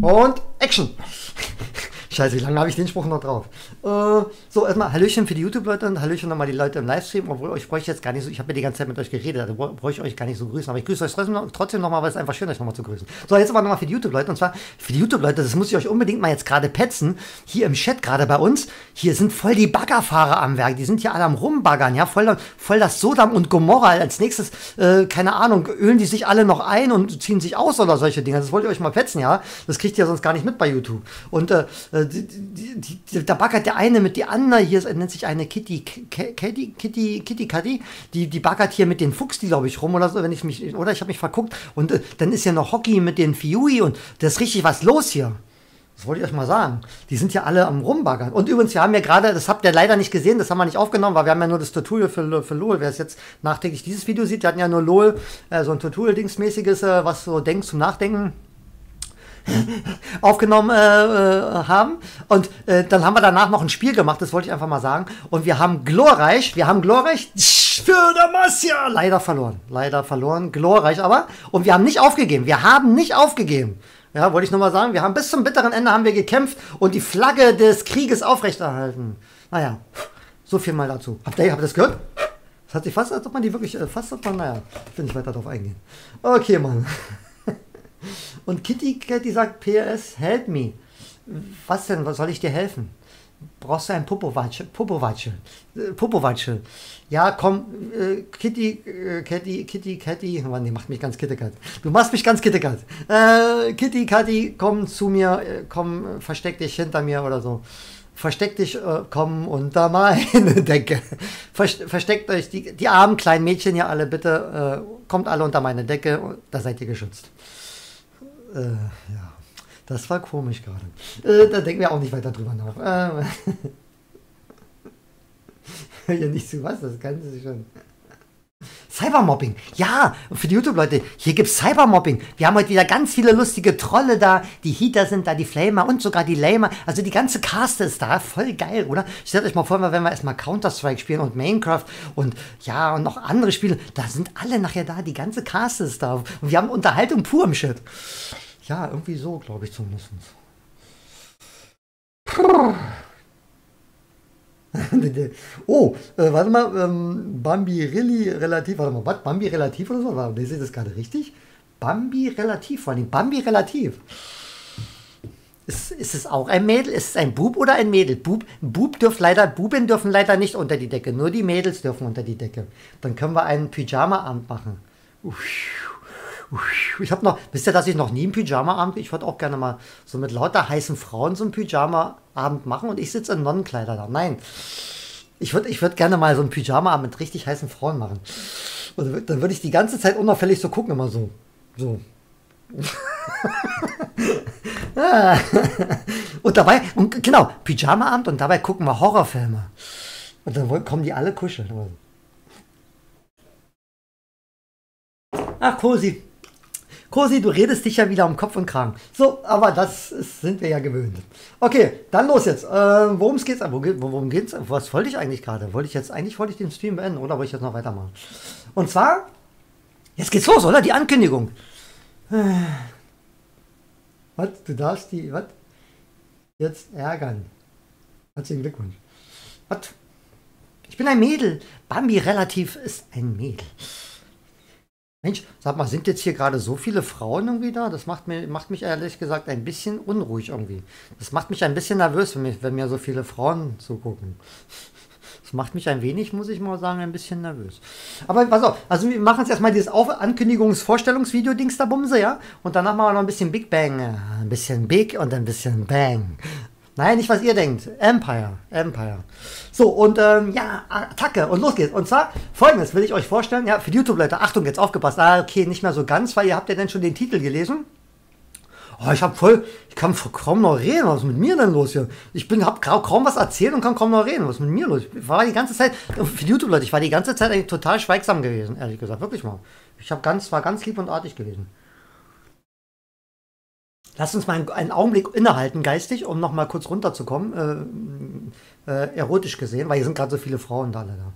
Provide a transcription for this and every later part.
Und Action! Scheiße, wie lange habe ich den Spruch noch drauf? Äh, so, erstmal Hallöchen für die YouTube-Leute und Hallöchen nochmal die Leute im Livestream, obwohl ich bräuchte jetzt gar nicht so, ich habe ja die ganze Zeit mit euch geredet, also bräuchte ich euch gar nicht so grüßen, aber ich grüße euch trotzdem nochmal, weil es einfach schön ist, euch nochmal zu grüßen. So, jetzt aber nochmal für die YouTube-Leute und zwar für die YouTube-Leute, das muss ich euch unbedingt mal jetzt gerade petzen, hier im Chat gerade bei uns, hier sind voll die Baggerfahrer am Werk, die sind hier alle am Rumbaggern, ja, voll, voll das Sodom und Gomorra, als nächstes, äh, keine Ahnung, ölen die sich alle noch ein und ziehen sich aus oder solche Dinge, das wollt ihr euch mal petzen, ja, das kriegt ihr sonst gar nicht mit bei YouTube. Und äh, die, die, die, da baggert der eine mit die andere, hier nennt sich eine Kitty, Kitty, Kitty, Kitty, Kitty, die, die baggert hier mit den Fuchs, die glaube ich rum oder so, wenn ich mich, oder ich habe mich verguckt und äh, dann ist ja noch Hockey mit den Fiui und da ist richtig was los hier. Das wollte ich euch mal sagen. Die sind ja alle am Rumbaggern. Und übrigens, wir haben ja gerade, das habt ihr leider nicht gesehen, das haben wir nicht aufgenommen, weil wir haben ja nur das Tutorial für, für LOL. Wer es jetzt nachträglich dieses Video sieht, die hatten ja nur LOL, äh, so ein Tutorial-Dingsmäßiges, äh, was so denkt zum Nachdenken aufgenommen äh, äh, haben. Und äh, dann haben wir danach noch ein Spiel gemacht, das wollte ich einfach mal sagen. Und wir haben glorreich, wir haben glorreich für der Massia leider verloren. Leider verloren, glorreich aber. Und wir haben nicht aufgegeben. Wir haben nicht aufgegeben. Ja, wollte ich nochmal sagen. Wir haben bis zum bitteren Ende haben wir gekämpft und die Flagge des Krieges aufrechterhalten. Naja, so viel mal dazu. Habt ihr, habt ihr das gehört? Das hat sich fast, als ob man die wirklich, äh, fast, als man, naja, ich will nicht weiter darauf eingehen. Okay, Mann. Und Kitty Kitty sagt, PS, help me. Was denn, was soll ich dir helfen? Brauchst du ein Popowatsche? Popowatsche. Äh, Popowatsche. Ja, komm, äh, Kitty, äh, Kitty, Kitty, Kitty. Mann, die macht mich ganz kittekat. Du machst mich ganz kittekat. Äh, Kitty, Kitty, komm zu mir, äh, komm, versteck dich hinter mir oder so. Versteck dich, äh, komm unter meine Decke. Versteckt euch, die, die armen kleinen Mädchen hier alle, bitte, äh, kommt alle unter meine Decke, da seid ihr geschützt. Äh, ja, das war komisch gerade. Äh, da denken wir auch nicht weiter drüber nach. Äh, ja, nicht zu was, das sich schon. Cybermobbing. Ja, für die YouTube-Leute, hier gibt es Cybermobbing. Wir haben heute wieder ganz viele lustige Trolle da. Die Heater sind da, die Flamer und sogar die Lamer. Also die ganze Caste ist da. Voll geil, oder? Stellt euch mal vor, wenn wir erstmal Counter-Strike spielen und Minecraft und ja, und noch andere Spiele. Da sind alle nachher da. Die ganze Caste ist da. Und wir haben Unterhaltung pur im Shit. Ja, irgendwie so, glaube ich zumindest. oh, äh, warte mal, ähm, Bambi Rilli relativ, warte mal, was? Bambi relativ oder so? Warte, ich das gerade richtig? Bambi relativ, vor allem Bambi relativ. Ist, ist es auch ein Mädel? Ist es ein Bub oder ein Mädel? Bub, Bub dürft leider, Buben dürfen leider nicht unter die Decke, nur die Mädels dürfen unter die Decke. Dann können wir einen Pyjama-Abend machen. Uff. Ich habe noch, wisst ihr, dass ich noch nie einen Pyjama-Abend, ich würde auch gerne mal so mit lauter heißen Frauen so einen Pyjama-Abend machen und ich sitze in Nonnenkleider da. Nein. Ich würde ich würd gerne mal so einen Pyjama-Abend mit richtig heißen Frauen machen. Und dann würde ich die ganze Zeit unauffällig so gucken, immer so. So. und dabei, und genau, Pyjama-Abend und dabei gucken wir Horrorfilme. Und dann kommen die alle kuscheln. Ach, Cosi, Kosi, du redest dich ja wieder um Kopf und Kragen. So, aber das ist, sind wir ja gewöhnt. Okay, dann los jetzt. Äh, worum geht's? Worum geht's? Was wollte ich eigentlich gerade? Wollte ich jetzt, eigentlich wollte ich den Stream beenden oder wollte ich jetzt noch weitermachen? Und zwar, jetzt geht's los, oder? Die Ankündigung. Was? Du darfst die, was? Jetzt ärgern. Herzlichen Glückwunsch. Was? Ich bin ein Mädel. Bambi relativ ist ein Mädel. Mensch, sag mal, sind jetzt hier gerade so viele Frauen irgendwie da? Das macht, mir, macht mich ehrlich gesagt ein bisschen unruhig irgendwie. Das macht mich ein bisschen nervös, wenn, mich, wenn mir so viele Frauen zugucken. Das macht mich ein wenig, muss ich mal sagen, ein bisschen nervös. Aber pass auf, also wir machen jetzt erstmal dieses Auf Ankündigungs-Vorstellungsvideo-Dings da Bumse, ja? Und danach machen wir noch ein bisschen Big Bang. Ein bisschen Big und ein bisschen Bang. Nein, nicht was ihr denkt. Empire. Empire. So, und ähm, ja, Attacke. Und los geht's. Und zwar folgendes will ich euch vorstellen. Ja, für die YouTube-Leute, Achtung, jetzt aufgepasst. Ah, okay, nicht mehr so ganz, weil ihr habt ja denn schon den Titel gelesen. Oh, ich hab voll, ich kann kaum noch reden. Was ist mit mir denn los hier? Ich bin, hab kaum was erzählt und kann kaum noch reden. Was ist mit mir los? Ich war die ganze Zeit, für die YouTube-Leute, ich war die ganze Zeit eigentlich total schweigsam gewesen, ehrlich gesagt. Wirklich mal. Ich hab ganz, war ganz lieb und artig gewesen. Lass uns mal einen, Augenblick innehalten, geistig, um noch mal kurz runterzukommen. Äh, äh, erotisch gesehen, weil hier sind gerade so viele Frauen da leider.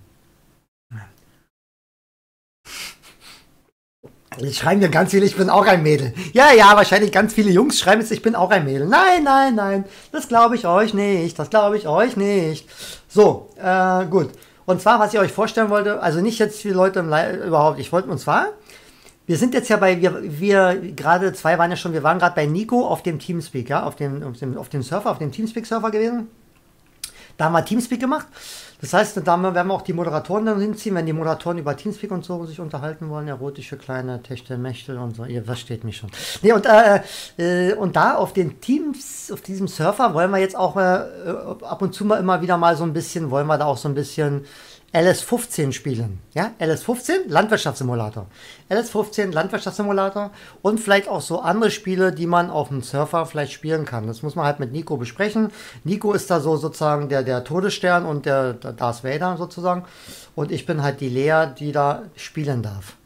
Jetzt schreiben mir ganz viele, ich bin auch ein Mädel. Ja, ja, wahrscheinlich ganz viele Jungs schreiben jetzt, ich bin auch ein Mädel. Nein, nein, nein, das glaube ich euch nicht. Das glaube ich euch nicht. So, äh, gut. Und zwar, was ich euch vorstellen wollte, also nicht jetzt viele Leute im Live, überhaupt, ich wollte, und zwar, wir sind jetzt ja bei, wir, wir gerade zwei waren ja schon, wir waren gerade bei Nico auf dem Teamspeak, ja, auf dem, auf dem, auf dem Surfer, auf dem Teamspeak-Surfer gewesen. Da haben wir Teamspeak gemacht. Das heißt, da werden wir auch die Moderatoren dann hinziehen, wenn die Moderatoren über Teamspeak und so sich unterhalten wollen, erotische kleine Techtel, Mächtel und so. Ihr versteht mich schon. Nee, und, äh, äh, und da auf den Teams, auf diesem Surfer wollen wir jetzt auch äh, ab und zu mal immer wieder mal so ein bisschen, wollen wir da auch so ein bisschen LS15 spielen. Ja, LS15, Landwirtschaftssimulator. LS15, Landwirtschaftssimulator und vielleicht auch so andere Spiele, die man auf dem Surfer vielleicht spielen kann. Das muss man halt mit Nico besprechen. Nico ist da so sozusagen der, der Todesstern und der, Darth Vader sozusagen. Und ich bin halt die Lea, die da spielen darf.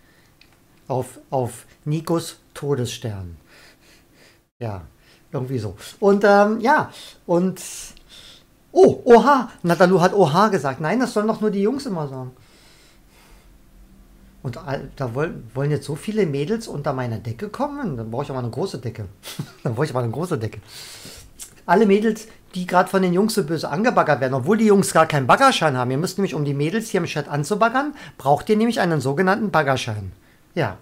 Auf, auf Nikos Todesstern. Ja, irgendwie so. Und ähm, ja, und Oh, oha. Natalu hat oha gesagt. Nein, das sollen doch nur die Jungs immer sagen. Und da wollen jetzt so viele Mädels unter meiner Decke kommen. Dann brauche ich aber eine große Decke. Dann brauche ich aber eine große Decke. Alle Mädels, die gerade von den Jungs so böse angebaggert werden, obwohl die Jungs gar keinen Baggerschein haben. Ihr müsst nämlich, um die Mädels hier im Chat anzubaggern, braucht ihr nämlich einen sogenannten Baggerschein. Ja.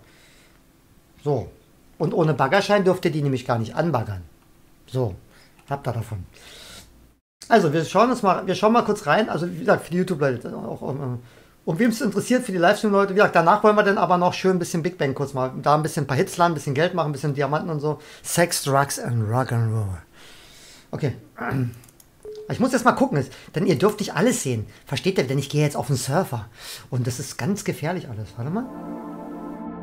So. Und ohne Baggerschein dürft ihr die nämlich gar nicht anbaggern. So. Habt ihr davon. Also, wir schauen uns mal, wir schauen mal kurz rein. Also, wie gesagt, für die YouTube-Leute auch. Um, um wem es interessiert, für die Livestream-Leute, wie gesagt, danach wollen wir dann aber noch schön ein bisschen Big Bang kurz mal, da ein bisschen ein paar Hits laden, ein bisschen Geld machen, ein bisschen Diamanten und so. Sex, Drugs and Rock'n'Roll. Okay. Ich muss jetzt mal gucken, denn ihr dürft nicht alles sehen. Versteht ihr? Denn ich gehe jetzt auf den Surfer. Und das ist ganz gefährlich alles. Warte mal.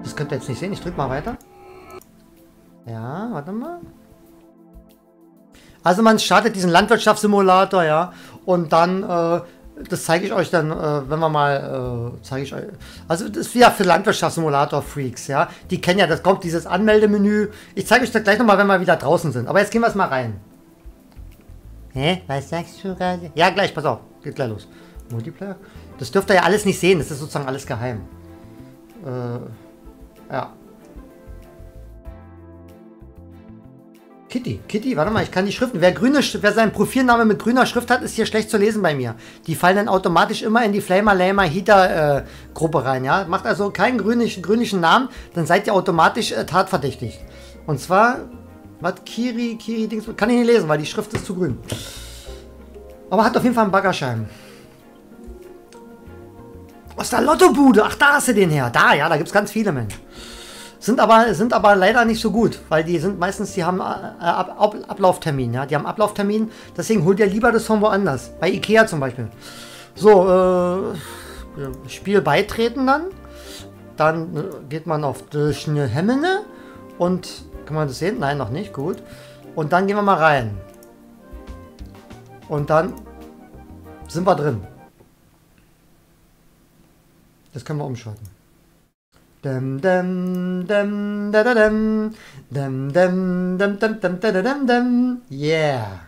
Das könnt ihr jetzt nicht sehen. Ich drücke mal weiter. Ja, warte mal. Also man startet diesen Landwirtschaftssimulator, ja, und dann, äh, das zeige ich euch dann, äh, wenn wir mal, äh, zeige ich euch, also das ist ja für Landwirtschaftssimulator-Freaks, ja, die kennen ja, das kommt dieses Anmeldemenü. Ich zeige euch das gleich nochmal, wenn wir wieder draußen sind. Aber jetzt gehen wir es mal rein. Hä? Was sagst du gerade? Ja, gleich, pass auf, geht gleich los. Multiplayer? Das dürft ihr ja alles nicht sehen, das ist sozusagen alles geheim. Äh, ja. Kitty, Kitty, warte mal, ich kann die Schriften. Wer, grüne, wer seinen Profilname mit grüner Schrift hat, ist hier schlecht zu lesen bei mir. Die fallen dann automatisch immer in die Flamer Lamer Heater äh, Gruppe rein, ja. Macht also keinen grünlichen, grünlichen Namen, dann seid ihr automatisch äh, tatverdächtig. Und zwar, was, Kiri, Kiri, Dings, kann ich nicht lesen, weil die Schrift ist zu grün. Aber hat auf jeden Fall einen Baggerschein. Aus der Lottobude, ach, da hast du den her. Da, ja, da gibt es ganz viele Menschen. Sind aber, sind aber leider nicht so gut, weil die sind meistens, die haben äh, Ab Ab Ablauftermin, ja, die haben Ablauftermin, deswegen holt ihr lieber das von woanders. Bei Ikea zum Beispiel. So, äh, Spiel beitreten dann. Dann äh, geht man auf Hemmene und kann man das sehen? Nein, noch nicht, gut. Und dann gehen wir mal rein. Und dann sind wir drin. Das können wir umschalten. Dum dum dum da da dum. Dum dum dum dum dum da da dum dum. Yeah.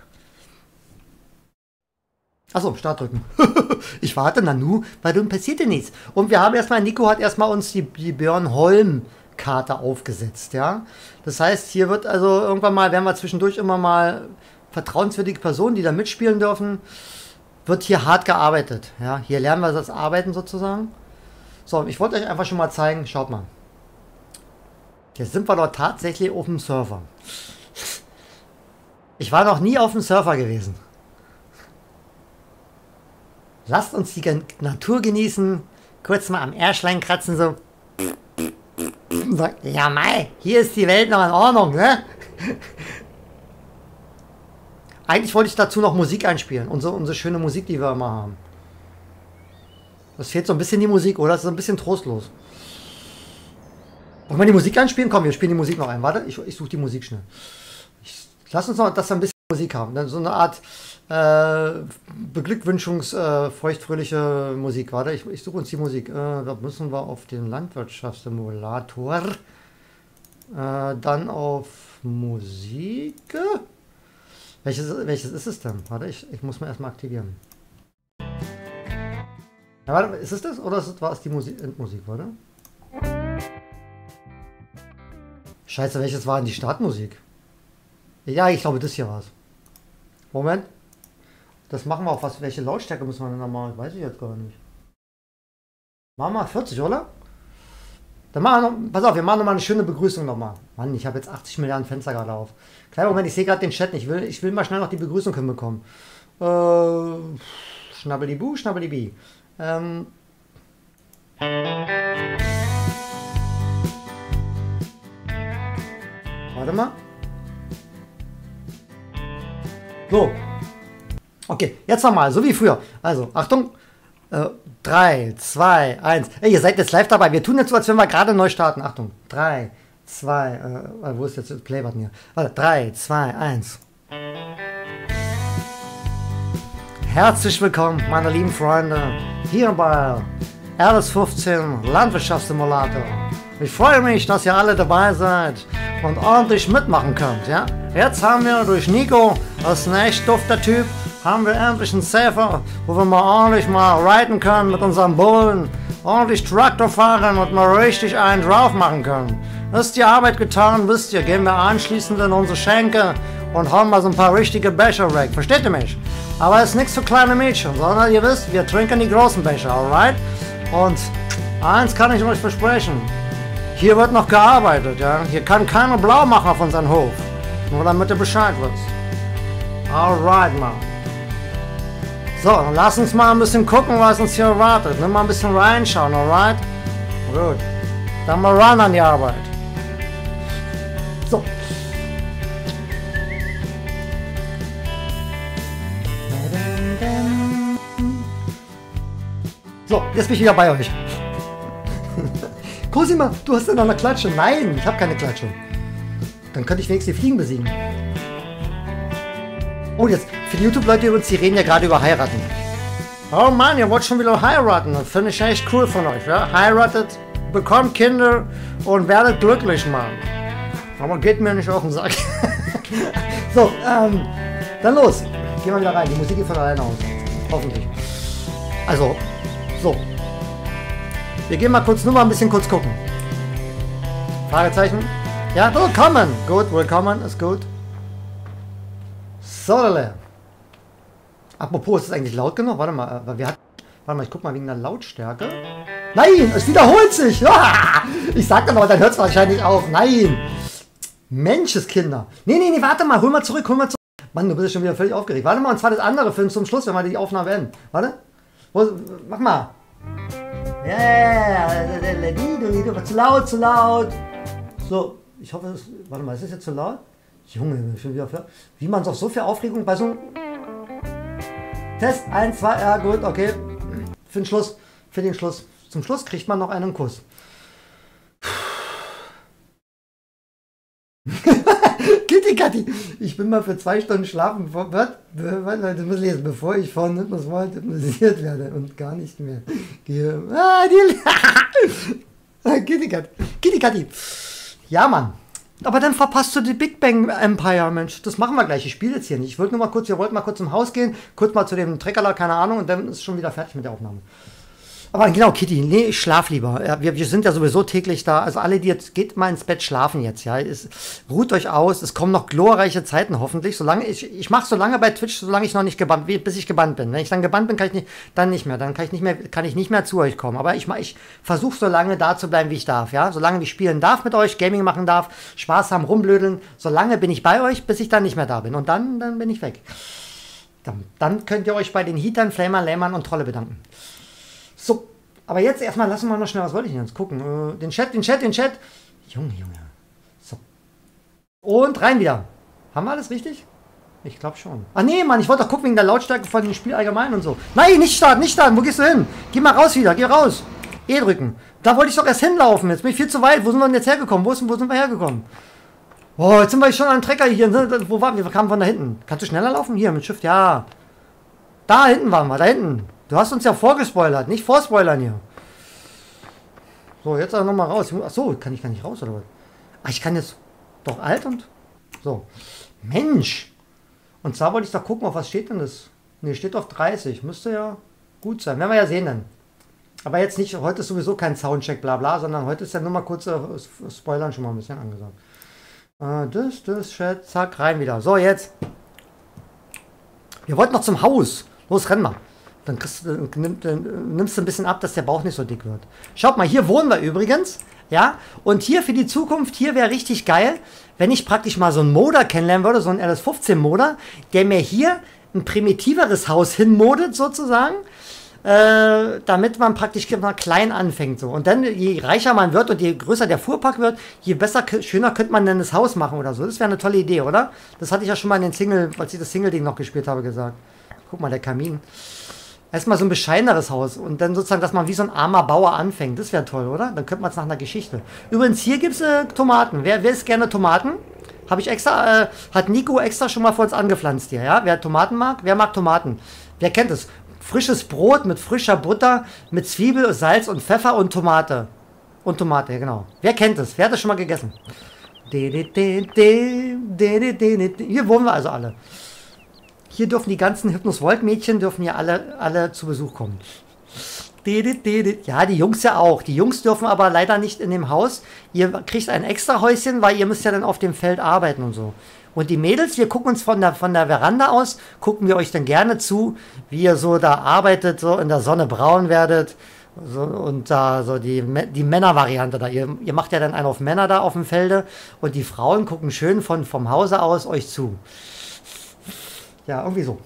Achso, Start drücken. ich warte, Nanu, weil dann passierte nichts. Und wir haben erstmal, Nico hat erstmal uns die, die Björn Holm Karte aufgesetzt, ja. Das heißt, hier wird also irgendwann mal, werden wir zwischendurch immer mal vertrauenswürdige Personen, die da mitspielen dürfen, wird hier hart gearbeitet, ja. Hier lernen wir das Arbeiten sozusagen. So, ich wollte euch einfach schon mal zeigen, schaut mal. Jetzt sind wir dort tatsächlich auf dem Server. Ich war noch nie auf dem Server gewesen. Lasst uns die Natur genießen, kurz mal am Ärschlein kratzen, so. Ja, Mai, hier ist die Welt noch in Ordnung, ne? Eigentlich wollte ich dazu noch Musik einspielen, unsere, unsere schöne Musik, die wir immer haben. Das fehlt so ein bisschen die Musik, oder? Das ist ein bisschen trostlos. Wollen wir die Musik einspielen? Komm, wir spielen die Musik noch ein. Warte, ich, ich suche die Musik schnell. Ich, lass uns noch, dass wir ein bisschen Musik haben. So eine Art äh, beglückwünschungsfeuchtfröhliche äh, Musik. Warte, ich, ich suche uns die Musik. Äh, da müssen wir auf den Landwirtschaftssimulator. Äh, dann auf Musik. Welches, welches ist es denn? Warte, ich, ich muss mal erstmal aktivieren. Ja, warte, ist es das oder es, war es die Musik, Endmusik, warte? Scheiße, welches war denn die Startmusik? Ja, ich glaube, das hier war's. Moment. Das machen wir auf was. Welche Lautstärke muss man denn nochmal? Weiß ich jetzt gar nicht. Machen wir 40, oder? Dann machen wir noch, pass auf, wir machen nochmal eine schöne Begrüßung nochmal. Mann, ich habe jetzt 80 Milliarden Fenster gerade auf. Kleiner Moment, ich sehe gerade den Chat nicht. Ich will, ich will mal schnell noch die Begrüßung hinbekommen. Äh, Schnabbelibu, Schnabbelibi. Ähm. Warte mal. So. Okay, jetzt nochmal, so wie früher. Also, Achtung. 3, 2, 1. Ey, ihr seid jetzt live dabei. Wir tun jetzt so, als wenn wir gerade neu starten. Achtung. 3, 2, äh, wo ist jetzt das Playbutton hier? Warte, 3, 2, 1. Herzlich willkommen, meine lieben Freunde, hier bei RS15 Landwirtschaftssimulator. Ich freue mich, dass ihr alle dabei seid und ordentlich mitmachen könnt, ja? Jetzt haben wir durch Nico, das ist ein echt dufter Typ, haben wir endlich einen Safer, wo wir mal ordentlich mal reiten können mit unserem Bullen, ordentlich Traktor fahren und mal richtig einen drauf machen können. Ist die Arbeit getan, wisst ihr, gehen wir anschließend in unsere Schenke und hauen mal so ein paar richtige Becher weg, versteht ihr mich? Aber es ist nichts für kleine Mädchen, sondern ihr wisst, wir trinken die großen Becher, alright? Und eins kann ich euch versprechen, hier wird noch gearbeitet, ja? Hier kann keiner blau machen auf unseren Hof. Nur damit ihr Bescheid wisst. Alright, man. So, dann lass uns mal ein bisschen gucken, was uns hier erwartet. Nimm mal ein bisschen reinschauen, alright? Gut. Dann mal ran an die Arbeit. Jetzt bin ich wieder bei euch. Cosima, du hast in einer Klatsche. Nein, ich habe keine Klatsche. Dann könnte ich wenigstens die Fliegen besiegen. Oh, jetzt, für die YouTube-Leute übrigens, die reden ja gerade über heiraten. Oh Mann, ihr wollt schon wieder heiraten. Das finde ich echt cool von euch. Ja? Heiratet, bekommt Kinder und werdet glücklich, Mann. Aber geht mir nicht auf den Sack. so, ähm, dann los. Gehen wir wieder rein. Die Musik geht von alleine aus. Hoffentlich. Also, so. Wir gehen mal kurz, nur mal ein bisschen kurz gucken. Fragezeichen. Ja, willkommen. Gut, willkommen, ist gut. So, Apropos, ist es eigentlich laut genug? Warte mal, äh, wir hatten, warte mal, ich guck mal wegen der Lautstärke. Nein, es wiederholt sich. Ich sag mal, dann hört es wahrscheinlich auf. Nein. Menscheskinder. Nee, nee, nee, warte mal, hol mal zurück, hol mal zurück. Mann, du bist schon wieder völlig aufgeregt. Warte mal, und zwar das andere Film zum Schluss, wenn wir die Aufnahme beenden. Warte. Mach mal. Yeah, zu laut, zu laut. So, ich hoffe, es, warte mal, ist das jetzt zu laut? Junge, schon wieder für, wie man doch so viel Aufregung bei so einem Test 1, 2, ja gut, okay. Für den Schluss, für den Schluss. Zum Schluss kriegt man noch einen Kuss. Katy, ich bin mal für zwei Stunden schlafen, was, was, Leute, muss lesen, bevor ich von Hypnosmalt hypnotisiert werde und gar nicht mehr gehe. Ah, die, Kitty Katy, Kitty Katy. Ja, Mann. Aber dann verpasst du die Big Bang Empire, Mensch. Das machen wir gleich. Ich spiele jetzt hier nicht. Ich wollte nur mal kurz, wir wollten mal kurz zum Haus gehen, kurz mal zu dem Treckerler, keine Ahnung, und dann ist schon wieder fertig mit der Aufnahme. Aber genau, Kitty, nee, ich schlaf lieber. Wir, wir, sind ja sowieso täglich da. Also alle, die jetzt, geht mal ins Bett schlafen jetzt, ja. Es, ruht euch aus. Es kommen noch glorreiche Zeiten hoffentlich. Solange ich, ich mache so lange bei Twitch, solange ich noch nicht gebannt, bis ich gebannt bin. Wenn ich dann gebannt bin, kann ich nicht, dann nicht mehr. Dann kann ich nicht mehr, kann ich nicht mehr zu euch kommen. Aber ich, ich versuche so lange da zu bleiben, wie ich darf, ja. Solange ich spielen darf mit euch, Gaming machen darf, Spaß haben, rumblödeln. Solange bin ich bei euch, bis ich dann nicht mehr da bin. Und dann, dann bin ich weg. Dann, dann könnt ihr euch bei den Heatern, Flamern, Lämmern und Trolle bedanken. So, aber jetzt erstmal lassen wir noch schnell, was wollte ich denn jetzt gucken? Äh, den Chat, den Chat, den Chat. Junge, Junge. So. Und rein wieder. Haben wir alles richtig? Ich glaube schon. Ach nee, Mann, ich wollte doch gucken wegen der Lautstärke von dem Spiel allgemein und so. Nein, nicht starten, nicht starten. Wo gehst du hin? Geh mal raus wieder, geh raus. E drücken. Da wollte ich doch erst hinlaufen. Jetzt bin ich viel zu weit. Wo sind wir denn jetzt hergekommen? Wo, ist, wo sind wir hergekommen? Oh, jetzt sind wir schon an Trecker hier. Wo waren wir? Wir kamen von da hinten. Kannst du schneller laufen? Hier, mit Shift. Ja. Da hinten waren wir, da hinten. Du hast uns ja vorgespoilert, nicht vorspoilern hier. So, jetzt auch nochmal raus. Achso, kann ich gar nicht raus, oder was? Ach, ich kann jetzt doch alt und... So. Mensch! Und zwar wollte ich doch gucken, auf was steht denn das? Ne, steht auf 30. Müsste ja gut sein. Werden wir ja sehen dann. Aber jetzt nicht, heute ist sowieso kein Soundcheck, bla bla, sondern heute ist ja nur mal kurz äh, Spoilern schon mal ein bisschen angesagt. Äh, das, das, Chat, zack, rein wieder. So, jetzt. Wir wollten noch zum Haus. Los, renn mal. Dann, kriegst, dann, nimm, dann nimmst du ein bisschen ab, dass der Bauch nicht so dick wird. Schaut mal, hier wohnen wir übrigens. Ja, und hier für die Zukunft, hier wäre richtig geil, wenn ich praktisch mal so einen Moder kennenlernen würde, so einen LS15-Moder, der mir hier ein primitiveres Haus hinmodet sozusagen, äh, damit man praktisch mal klein anfängt. So. Und dann, je reicher man wird und je größer der Fuhrpark wird, je besser, schöner könnte man dann das Haus machen oder so. Das wäre eine tolle Idee, oder? Das hatte ich ja schon mal in den Single, als ich das Single-Ding noch gespielt habe, gesagt. Guck mal, der Kamin. Erstmal so ein bescheideneres Haus und dann sozusagen, dass man wie so ein armer Bauer anfängt. Das wäre toll, oder? Dann könnte man es nach einer Geschichte. Übrigens, hier gibt es äh, Tomaten. Wer, wer isst gerne Tomaten? Habe ich extra, äh, hat Nico extra schon mal vor uns angepflanzt hier, ja? Wer Tomaten mag? Wer mag Tomaten? Wer kennt es? Frisches Brot mit frischer Butter, mit Zwiebel, Salz und Pfeffer und Tomate. Und Tomate, ja, genau. Wer kennt es? Wer hat das schon mal gegessen? Hier wohnen wir also alle. Hier dürfen die ganzen Hypnos-Volt-Mädchen dürfen ja alle, alle zu Besuch kommen. Ja, die Jungs ja auch. Die Jungs dürfen aber leider nicht in dem Haus. Ihr kriegt ein extra Häuschen, weil ihr müsst ja dann auf dem Feld arbeiten und so. Und die Mädels, wir gucken uns von der, von der Veranda aus, gucken wir euch dann gerne zu, wie ihr so da arbeitet, so in der Sonne braun werdet. So, und da so die, die Männervariante da. Ihr, ihr macht ja dann einen auf Männer da auf dem Felde und die Frauen gucken schön von, vom Hause aus euch zu. Ja, irgendwie so.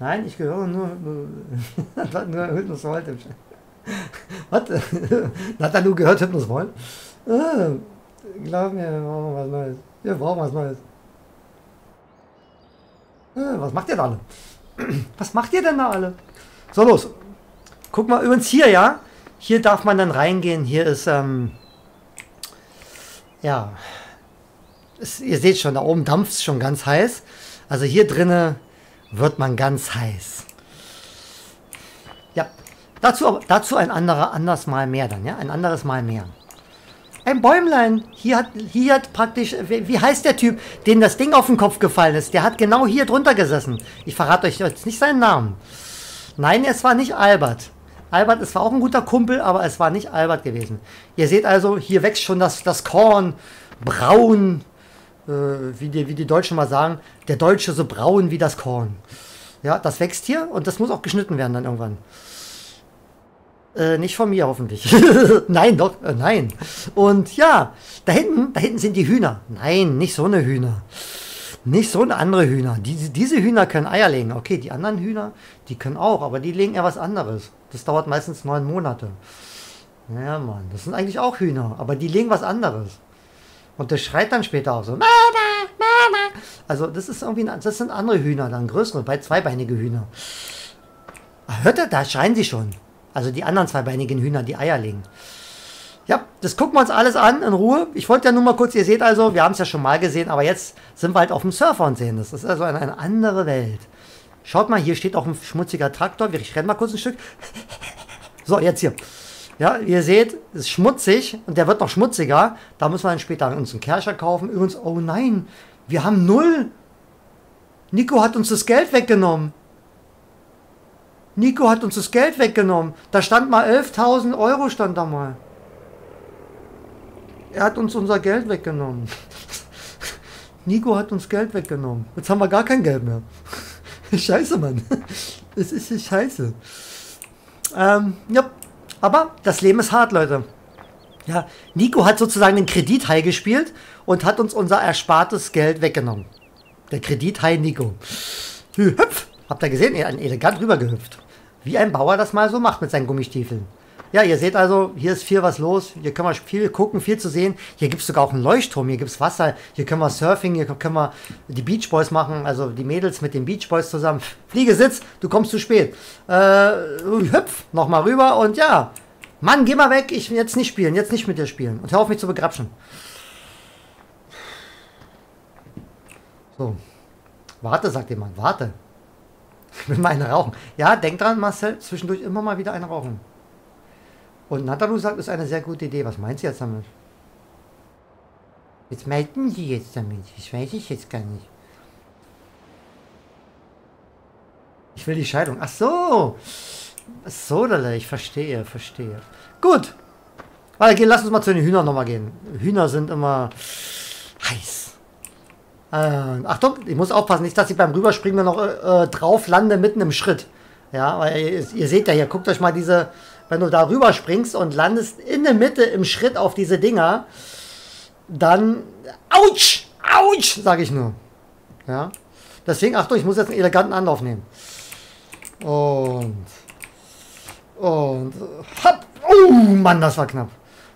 Nein, ich gehöre nur, nur, nur Hypnos Volt. Was? Natalu gehört Hypnos Volt? Ah, glaub mir, wir brauchen was Neues. Wir brauchen was Neues. Ah, was macht ihr da alle? Was macht ihr denn da alle? So, los. Guck mal, übrigens hier, ja. Hier darf man dann reingehen. Hier ist, ähm, ja. Es, ihr seht schon, da oben dampft es schon ganz heiß. Also hier drinnen wird man ganz heiß. Ja, dazu, dazu ein anderer, anders Mal mehr dann, ja, ein anderes Mal mehr. Ein Bäumlein. Hier hat, hier hat praktisch, wie heißt der Typ, dem das Ding auf den Kopf gefallen ist? Der hat genau hier drunter gesessen. Ich verrate euch jetzt nicht seinen Namen. Nein, es war nicht Albert. Albert, es war auch ein guter Kumpel, aber es war nicht Albert gewesen. Ihr seht also, hier wächst schon das, das Korn braun, äh, wie, die, wie die Deutschen mal sagen, der Deutsche so braun wie das Korn. Ja, das wächst hier und das muss auch geschnitten werden dann irgendwann. Äh, nicht von mir hoffentlich. nein, doch, äh, nein. Und ja, da hinten, da hinten sind die Hühner. Nein, nicht so eine Hühner. Nicht so eine andere Hühner. Die, diese Hühner können Eier legen. Okay, die anderen Hühner, die können auch, aber die legen eher was anderes. Das dauert meistens neun Monate. Ja, Mann, das sind eigentlich auch Hühner, aber die legen was anderes. Und der schreit dann später auch so, Mama, Mama. Also das ist irgendwie, das sind andere Hühner, dann größere, bei zweibeinige Hühner. Hört ihr, da schreien sie schon. Also die anderen zweibeinigen Hühner, die Eier legen. Ja, das gucken wir uns alles an in Ruhe. Ich wollte ja nur mal kurz, ihr seht also, wir haben es ja schon mal gesehen, aber jetzt sind wir halt auf dem Surfer und sehen das. Das ist also eine, eine andere Welt. Schaut mal, hier steht auch ein schmutziger Traktor. Ich renne mal kurz ein Stück. So, jetzt hier. Ja, ihr seht, es ist schmutzig und der wird noch schmutziger. Da wir dann später uns einen Kercher kaufen. Übrigens, oh nein, wir haben null. Nico hat uns das Geld weggenommen. Nico hat uns das Geld weggenommen. Da stand mal 11.000 Euro, stand da mal. Er hat uns unser Geld weggenommen. Nico hat uns Geld weggenommen. Jetzt haben wir gar kein Geld mehr. scheiße, Mann. Es ist scheiße. Ähm, ja, aber das Leben ist hart, Leute. Ja, Nico hat sozusagen den Kredithai gespielt und hat uns unser erspartes Geld weggenommen. Der Kredithai Nico. Hüpf! Habt ihr gesehen? Er hat elegant rübergehüpft. Wie ein Bauer das mal so macht mit seinen Gummistiefeln. Ja, ihr seht also, hier ist viel was los. Hier können wir viel gucken, viel zu sehen. Hier gibt es sogar auch einen Leuchtturm, hier gibt es Wasser, hier können wir Surfing, hier können wir die Beach Boys machen, also die Mädels mit den Beach Boys zusammen. Fliege, sitz, du kommst zu spät. Äh, hüpf, nochmal rüber und ja. Mann, geh mal weg, ich will jetzt nicht spielen, jetzt nicht mit dir spielen. Und hör auf mich zu begrapschen. So. Warte, sagt jemand, warte. Ich will mal eine rauchen. Ja, denk dran, Marcel, zwischendurch immer mal wieder eine rauchen. Und Natalu sagt, ist eine sehr gute Idee. Was meint sie jetzt damit? Was meinten Sie jetzt damit? Ich weiß ich jetzt gar nicht. Ich will die Scheidung. Ach so. So, ich verstehe, verstehe. Gut. Warte, lass uns mal zu den Hühnern nochmal gehen. Hühner sind immer Heiß. Äh, Achtung, ich muss aufpassen, nicht, dass ich beim Rüberspringen noch äh, drauf lande mitten im Schritt. Ja, weil ihr, ihr, seht ja hier, guckt euch mal diese, wenn du da rüberspringst und landest in der Mitte im Schritt auf diese Dinger, dann, ouch, ouch, sage ich nur. Ja, deswegen, Achtung, ich muss jetzt einen eleganten Anlauf nehmen. Und, und, hopp, oh Mann, das war knapp.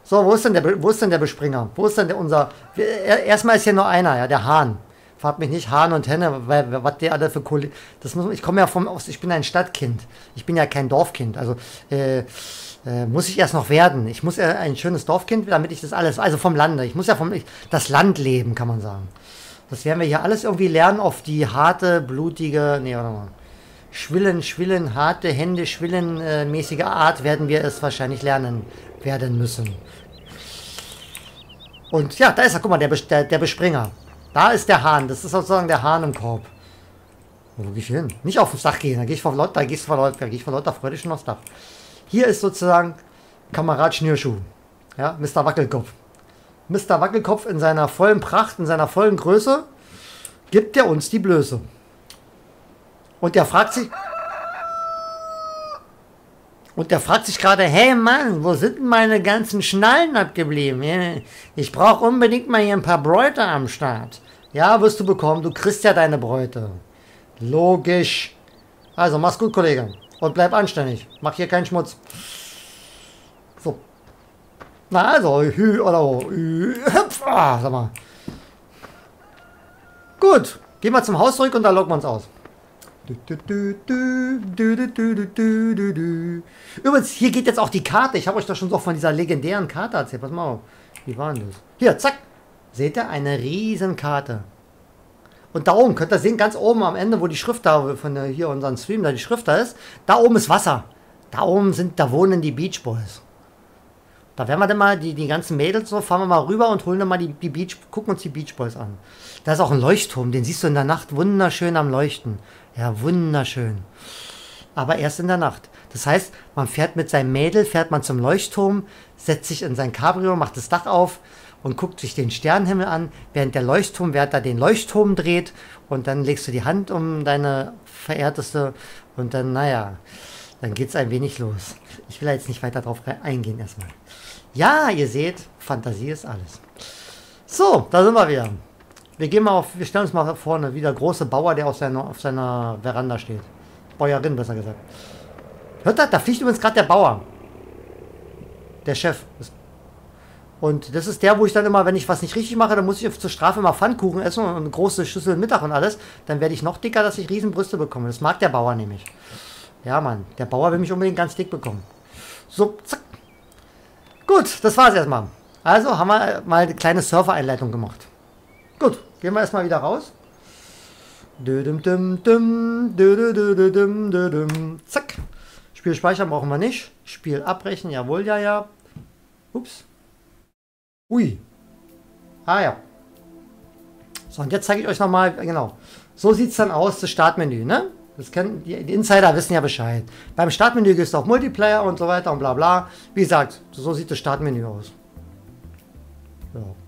So, wo ist denn der, wo ist denn der Bespringer? Wo ist denn der, unser, erstmal ist hier nur einer, ja, der Hahn. Fragt mich nicht Hahn und Henne, weil, was der alle für Kollegen. Das muss, ich komme ja vom, ich bin ein Stadtkind. Ich bin ja kein Dorfkind. Also äh, äh, muss ich erst noch werden. Ich muss ja ein schönes Dorfkind, damit ich das alles, also vom Lande. Ich muss ja vom das Land leben, kann man sagen. Das werden wir hier alles irgendwie lernen auf die harte, blutige, nee, warte mal. Schwillen, schwillen, harte Hände, schwillen äh, mäßige Art werden wir es wahrscheinlich lernen werden müssen. Und ja, da ist er, guck mal, der, der, der Bespringer. Da ist der Hahn, das ist sozusagen der Hahn im Korb. Wo gehe ich hin? Nicht auf das Dach gehen, da gehe ich vor Leute, da gehst du vor Leute, da gehe ich vor Leute freudig schon aufs Dach. Hier ist sozusagen Kamerad Schnürschuh. Ja, Mr. Wackelkopf. Mr. Wackelkopf in seiner vollen Pracht, in seiner vollen Größe, gibt er uns die Blöße. Und der fragt sich, und der fragt sich gerade, hey Mann, wo sind meine ganzen Schnallen abgeblieben? Ich brauche unbedingt mal hier ein paar Bräute am Start. Ja, wirst du bekommen, du kriegst ja deine Bräute. Logisch. Also, mach's gut, Kollege. Und bleib anständig. Mach hier keinen Schmutz. So. Na also, hü oder hü, hüpf, ah, sag mal. Gut, gehen wir zum Haus zurück und dann locken wir uns aus. Übrigens, hier geht jetzt auch die Karte. Ich habe euch doch schon so von dieser legendären Karte erzählt. Pass mal auf. Wie war denn das? Hier, zack. Seht ihr? Eine riesen Karte. Und da oben, könnt ihr sehen, ganz oben am Ende, wo die Schrift da, von der, hier unseren Stream, da die Schrift da ist, da oben ist Wasser. Da oben sind, da wohnen die Beach Boys. Da werden wir dann mal, die, die ganzen Mädels so, fahren wir mal rüber und holen dann mal die, die Beach, gucken uns die Beach Boys an. Da ist auch ein Leuchtturm, den siehst du in der Nacht wunderschön am Leuchten. Ja, wunderschön. Aber erst in der Nacht. Das heißt, man fährt mit seinem Mädel, fährt man zum Leuchtturm, setzt sich in sein Cabrio, macht das Dach auf und guckt sich den Sternenhimmel an, während der Leuchtturmwärter den Leuchtturm dreht und dann legst du die Hand um deine Verehrteste und dann, naja, dann geht es ein wenig los. Ich will jetzt nicht weiter darauf eingehen erstmal. Ja, ihr seht, Fantasie ist alles. So, da sind wir wieder. Wir gehen mal auf, wir stellen uns mal vorne, wieder große Bauer, der auf seiner, auf seiner Veranda steht. Bäuerin, besser gesagt. Hört das? Da fliegt übrigens gerade der Bauer. Der Chef. Und das ist der, wo ich dann immer, wenn ich was nicht richtig mache, dann muss ich zur Strafe immer Pfannkuchen essen und eine große Schüssel Mittag und alles. Dann werde ich noch dicker, dass ich Riesenbrüste bekomme. Das mag der Bauer nämlich. Ja, Mann. Der Bauer will mich unbedingt ganz dick bekommen. So, zack. Gut, das war's erstmal. Also haben wir mal eine kleine Surfer-Einleitung gemacht. Gut, Gehen wir erstmal wieder raus. Zack. Spiel speichern brauchen wir nicht. Spiel abbrechen, jawohl, ja, ja. Ups. Ui. Ah ja. So, und jetzt zeige ich euch nochmal, genau. So sieht es dann aus, das Startmenü, ne? Das kennen, die, die, Insider wissen ja Bescheid. Beim Startmenü gehst du auf Multiplayer und so weiter und bla bla. Wie gesagt, so sieht das Startmenü aus. Ja.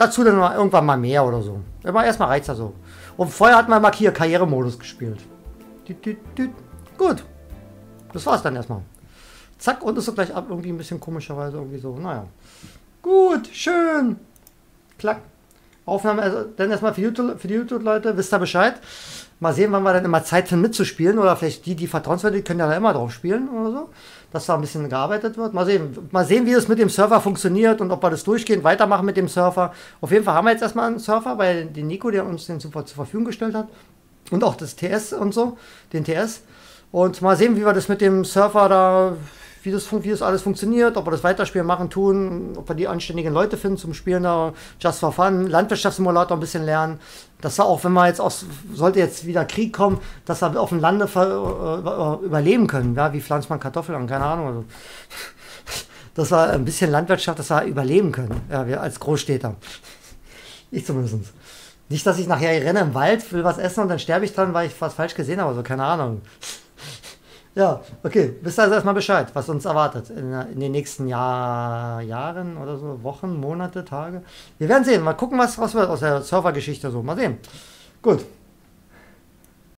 Dazu dann mal irgendwann mal mehr oder so. Aber erstmal reizt er so. Und vorher hat man mal hier Karrieremodus gespielt. Gut. Das war's dann erstmal. Zack, und ist so gleich ab. Irgendwie ein bisschen komischerweise irgendwie so. Naja. Gut, schön. Klack. Aufnahme, also dann erstmal für für die YouTube-Leute, wisst ihr Bescheid. Mal sehen, wann wir dann immer Zeit finden mitzuspielen. Oder vielleicht die, die vertrauenswürdig, können ja da immer drauf spielen oder so. Dass da ein bisschen gearbeitet wird. Mal sehen, mal sehen, wie das mit dem Server funktioniert und ob wir das durchgehend weitermachen mit dem Surfer. Auf jeden Fall haben wir jetzt erstmal einen Surfer, weil den Nico, der uns den zur, zur Verfügung gestellt hat. Und auch das TS und so, den TS. Und mal sehen, wie wir das mit dem Surfer da wie das, wie das alles funktioniert, ob wir das Weiterspielen machen, tun, ob wir die anständigen Leute finden zum Spielen da, just for fun, Landwirtschaftssimulator ein bisschen lernen, dass wir auch, wenn wir jetzt aus, sollte jetzt wieder Krieg kommen, dass wir auf dem Lande äh, überleben können, ja, wie pflanzt man Kartoffeln an, keine Ahnung, also, dass wir ein bisschen Landwirtschaft, dass wir überleben können, ja, wir als Großstädter. Ich zumindest. Nicht, dass ich nachher renne im Wald, will was essen und dann sterbe ich dran, weil ich was falsch gesehen habe, also keine Ahnung. Ja, okay. Wisst ihr also erstmal Bescheid, was uns erwartet in, in den nächsten Jahr, Jahren oder so, Wochen, Monate, Tage. Wir werden sehen. Mal gucken, was raus wird aus der Surfergeschichte so. Mal sehen. Gut.